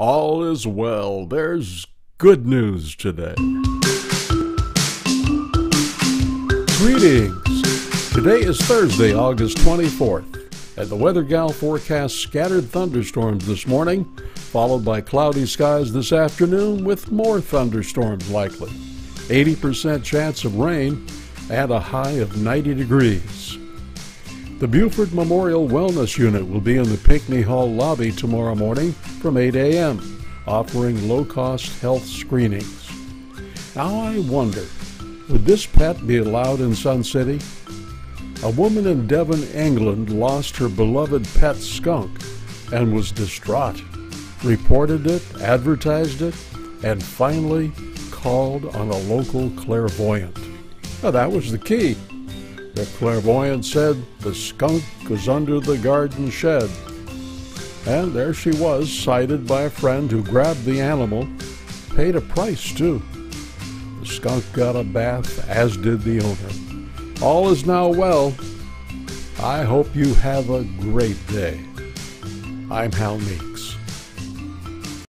all is well. There's good news today. Greetings. Today is Thursday, August 24th. And the Weather Gal forecasts scattered thunderstorms this morning, followed by cloudy skies this afternoon with more thunderstorms likely. 80% chance of rain and a high of 90 degrees. The Beaufort Memorial Wellness Unit will be in the Pinckney Hall lobby tomorrow morning from 8 a.m., offering low cost health screenings. Now I wonder, would this pet be allowed in Sun City? A woman in Devon, England lost her beloved pet skunk and was distraught. Reported it, advertised it, and finally called on a local clairvoyant. Now, that was the key. The clairvoyant said the skunk was under the garden shed. And there she was, sighted by a friend who grabbed the animal, paid a price too. The skunk got a bath, as did the owner. All is now well. I hope you have a great day. I'm Hal Meeks.